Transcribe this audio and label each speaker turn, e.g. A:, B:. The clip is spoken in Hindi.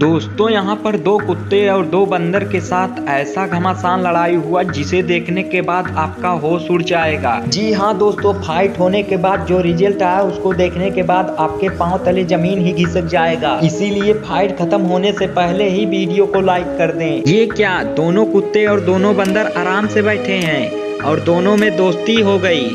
A: दोस्तों, यहाँ पर दो कुत्ते और दो बंदर के साथ ऐसा घमासान लड़ाई हुआ, जिसे देखने के बाद आपका होश उड़ जाएगा। जी हाँ दोस्तों फाइट होने के बाद जो रिज़ल्ट आया, उसको देखने के बाद आपके पाँव तले ज़मीन ही घिसक जाएगा। इसीलिए फाइट खत्म होने से पहले ही वीडियो को लाइक कर दें। ये क्या, दोनों कुत्ते और दोनों बंदर आराम से बैठे हैं? और दोनों में दोस्ती हो गई।